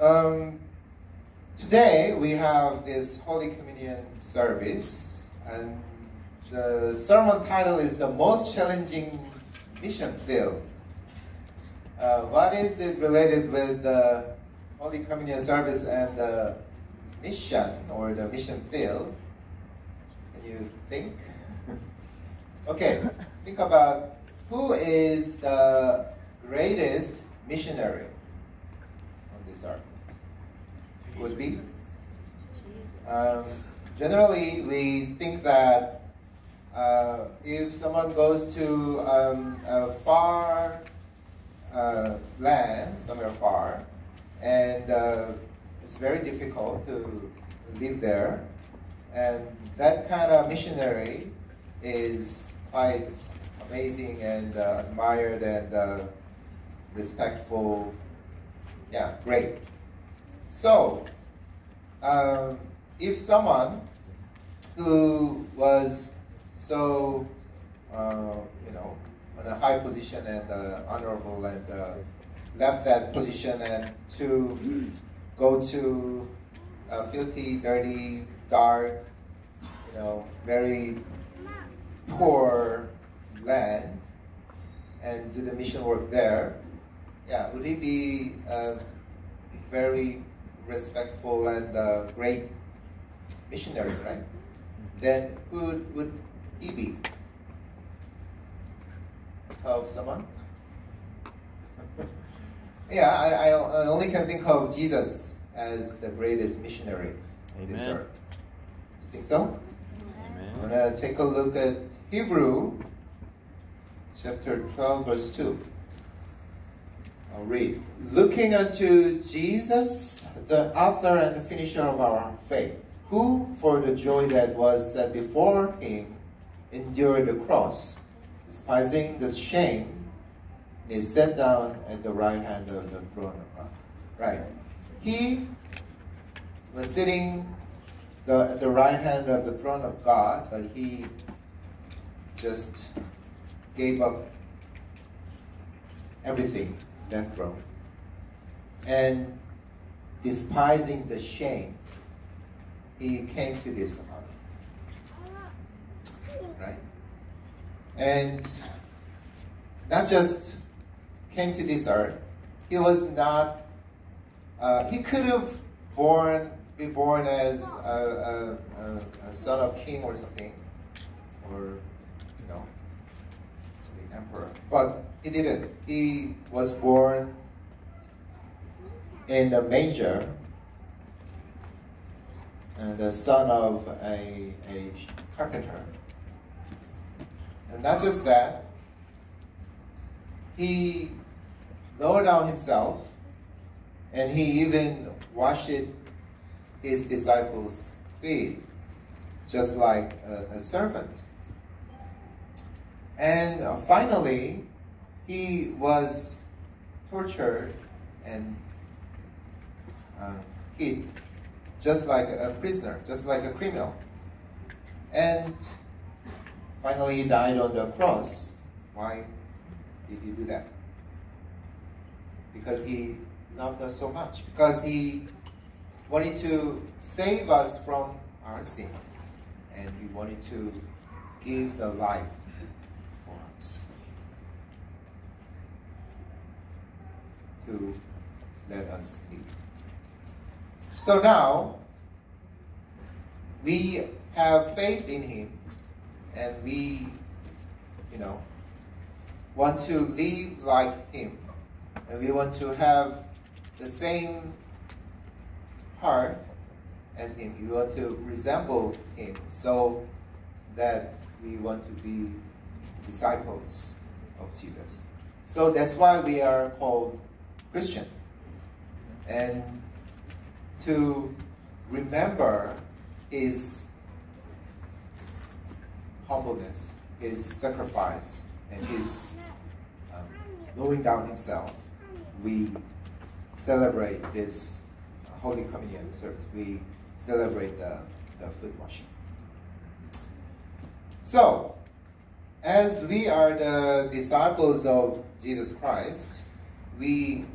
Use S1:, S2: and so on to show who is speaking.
S1: Um, today we have this Holy Communion service, and the sermon title is The Most Challenging Mission Field. Uh, what is it related with the Holy Communion service and the mission or the mission field? Can you think? okay, think about who is the greatest missionary on this earth? Would be? Um, generally, we think that uh, if someone goes to um, a far uh, land, somewhere far, and uh, it's very difficult to live there, and that kind of missionary is quite amazing and uh, admired and uh, respectful. Yeah, great. So, um, if someone who was so, uh, you know, on a high position and uh, honorable and uh, left that position and to go to a filthy, dirty, dark, you know, very poor land and do the mission work there, yeah, would he be very respectful and uh, great missionary, right? Then who would, would he be? Of someone? yeah, I, I, only can think of Jesus as the greatest missionary
S2: Amen.
S1: this earth. You think so?
S2: Amen.
S1: I'm going to take a look at Hebrew chapter 12, verse 2. I'll read. Looking unto Jesus, the author and the finisher of our faith, who, for the joy that was set before him, endured the cross, despising the shame, is set down at the right hand of the throne of God. Right. He was sitting the, at the right hand of the throne of God, but he just gave up everything throne. And despising the shame, he came to this earth. Right? And not just came to this earth, he was not, uh, he could have born, be born as a, a, a, a son of king or something, or emperor. But he didn't. He was born in the manger and the son of a, a carpenter. And not just that, he lowered down himself and he even washed his disciples' feet, just like a, a servant. And uh, finally, he was tortured and uh, hit just like a prisoner, just like a criminal. And finally, he died on the cross. Why did he do that? Because he loved us so much. Because he wanted to save us from our sin. And he wanted to give the life let us live. So now, we have faith in Him and we, you know, want to live like Him. And we want to have the same heart as Him. We want to resemble Him so that we want to be disciples of Jesus. So that's why we are called Christians. And to remember his humbleness, his sacrifice, and his um, lowering down himself, we celebrate this Holy Communion service. We celebrate the, the foot washing. So, as we are the disciples of Jesus Christ, we